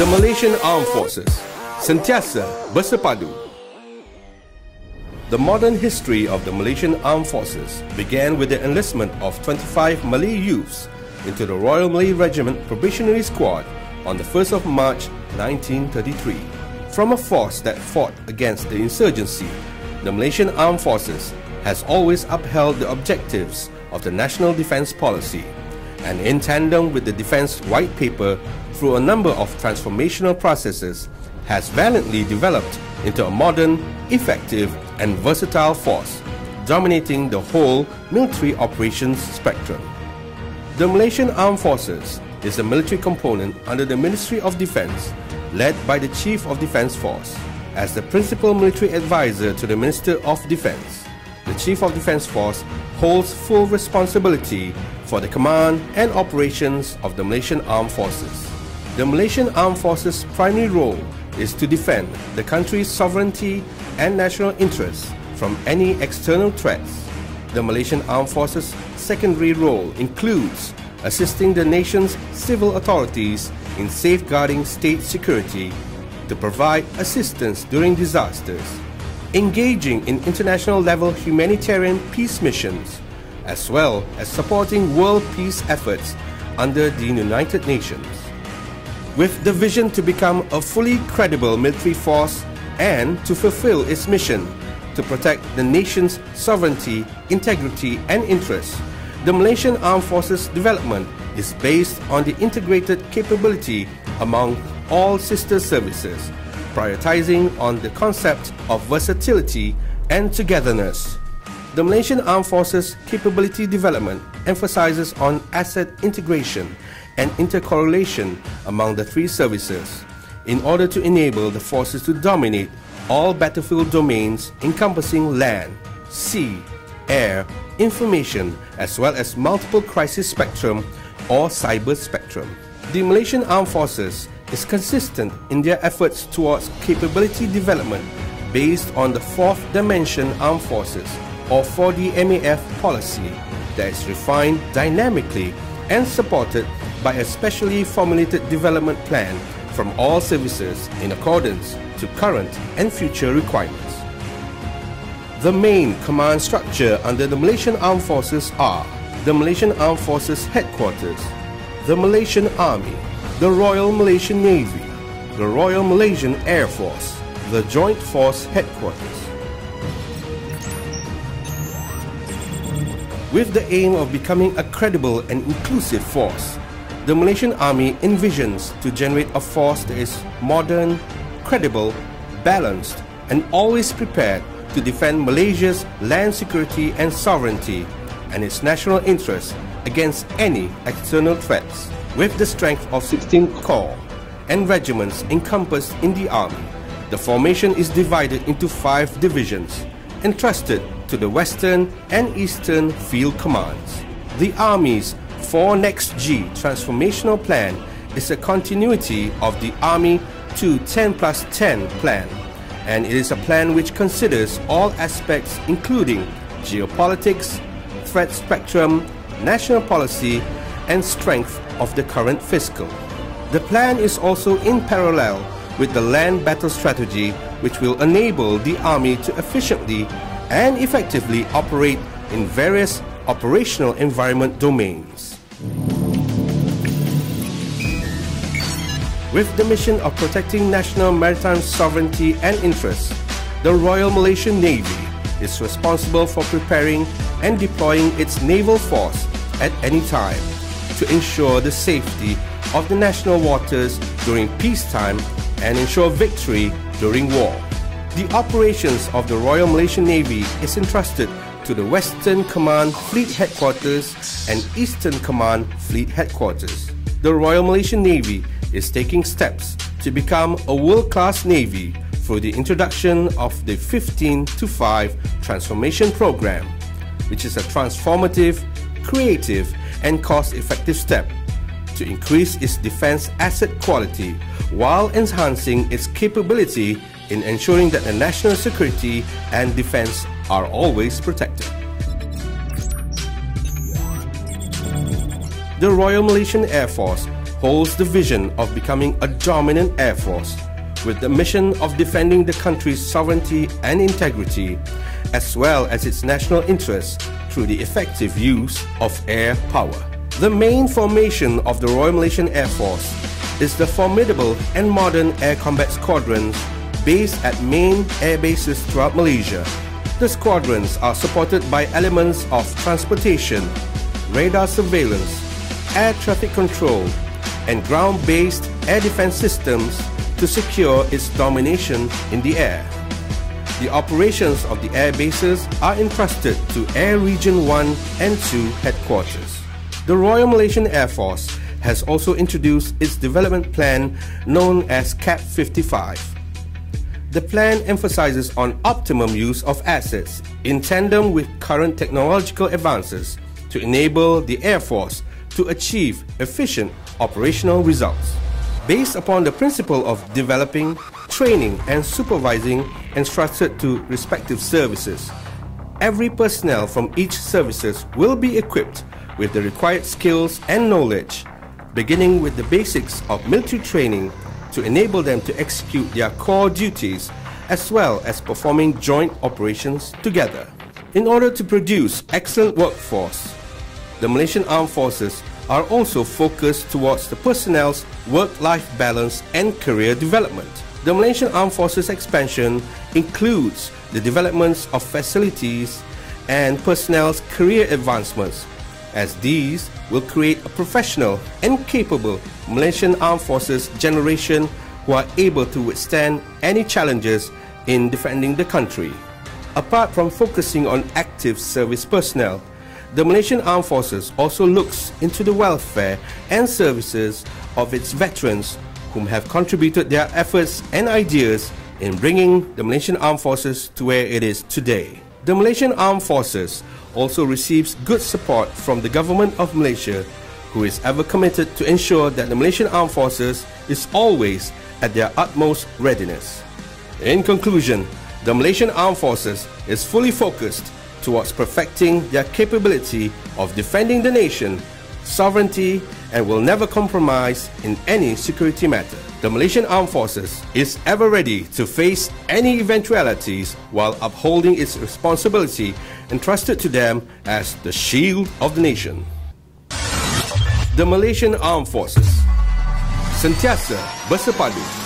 The Malaysian Armed Forces, sentiasa bersepadu. The modern history of the Malaysian Armed Forces began with the enlistment of 25 Malay youths into the Royal Malay Regiment Probationary Squad on the 1st of March 1933. From a force that fought against the insurgency, the Malaysian Armed Forces has always upheld the objectives of the National Defence Policy and in tandem with the Defence White Paper through a number of transformational processes has valiantly developed into a modern, effective and versatile force dominating the whole military operations spectrum. The Malaysian Armed Forces is a military component under the Ministry of Defence led by the Chief of Defence Force as the principal military advisor to the Minister of Defence. The Chief of Defence Force holds full responsibility for the command and operations of the Malaysian Armed Forces. The Malaysian Armed Forces' primary role is to defend the country's sovereignty and national interests from any external threats. The Malaysian Armed Forces' secondary role includes assisting the nation's civil authorities in safeguarding state security, to provide assistance during disasters, engaging in international level humanitarian peace missions, as well as supporting world peace efforts under the United Nations. With the vision to become a fully credible military force and to fulfill its mission to protect the nation's sovereignty, integrity, and interests, the Malaysian Armed Forces development is based on the integrated capability among all sister services, prioritizing on the concept of versatility and togetherness. The Malaysian Armed Forces capability development emphasizes on asset integration and intercorrelation among the three services in order to enable the forces to dominate all battlefield domains encompassing land, sea, air, information, as well as multiple crisis spectrum or cyber spectrum. The Malaysian Armed Forces is consistent in their efforts towards capability development based on the Fourth Dimension Armed Forces or 4D MAF policy that is refined dynamically and supported by a specially formulated development plan from all services in accordance to current and future requirements. The main command structure under the Malaysian Armed Forces are the Malaysian Armed Forces Headquarters, the Malaysian Army, the Royal Malaysian Navy, the Royal Malaysian Air Force, the Joint Force Headquarters. With the aim of becoming a credible and inclusive force, the Malaysian Army envisions to generate a force that is modern, credible, balanced, and always prepared to defend Malaysia's land security and sovereignty and its national interests against any external threats. With the strength of 16 corps and regiments encompassed in the army, the formation is divided into five divisions, entrusted to the Western and Eastern Field Commands. The Army's 4 Next G transformational plan is a continuity of the Army 2 10 plus 10 plan, and it is a plan which considers all aspects including geopolitics, threat spectrum, national policy, and strength of the current fiscal. The plan is also in parallel with the land battle strategy, which will enable the Army to efficiently and effectively operate in various operational environment domains. With the mission of protecting national maritime sovereignty and interests, the Royal Malaysian Navy is responsible for preparing and deploying its naval force at any time to ensure the safety of the national waters during peacetime and ensure victory during war. The operations of the Royal Malaysian Navy is entrusted to the Western Command Fleet Headquarters and Eastern Command Fleet Headquarters. The Royal Malaysian Navy is taking steps to become a world-class navy through the introduction of the 15 to 5 transformation program, which is a transformative, creative, and cost effective step to increase its defense asset quality while enhancing its capability in ensuring that the national security and defense are always protected. The Royal Malaysian Air Force holds the vision of becoming a dominant air force with the mission of defending the country's sovereignty and integrity, as well as its national interests through the effective use of air power. The main formation of the Royal Malaysian Air Force is the formidable and modern air combat squadrons based at main air bases throughout Malaysia. The squadrons are supported by elements of transportation, radar surveillance, air traffic control, and ground-based air defense systems to secure its domination in the air. The operations of the air bases are entrusted to Air Region 1 and 2 headquarters. The Royal Malaysian Air Force has also introduced its development plan known as CAP 55. The plan emphasizes on optimum use of assets in tandem with current technological advances to enable the Air Force to achieve efficient operational results based upon the principle of developing, training, and supervising entrusted to respective services. Every personnel from each services will be equipped with the required skills and knowledge, beginning with the basics of military training to enable them to execute their core duties as well as performing joint operations together. In order to produce excellent workforce, the Malaysian Armed Forces are also focused towards the personnel's work-life balance and career development. The Malaysian Armed Forces expansion includes the developments of facilities and personnel's career advancements, as these will create a professional and capable Malaysian Armed Forces generation who are able to withstand any challenges in defending the country. Apart from focusing on active service personnel, the Malaysian Armed Forces also looks into the welfare and services of its veterans whom have contributed their efforts and ideas in bringing the Malaysian Armed Forces to where it is today. The Malaysian Armed Forces also receives good support from the Government of Malaysia who is ever committed to ensure that the Malaysian Armed Forces is always at their utmost readiness. In conclusion, the Malaysian Armed Forces is fully focused towards perfecting their capability of defending the nation, sovereignty, and will never compromise in any security matter. The Malaysian Armed Forces is ever ready to face any eventualities while upholding its responsibility entrusted to them as the shield of the nation. The Malaysian Armed Forces Sentiasa bersepadu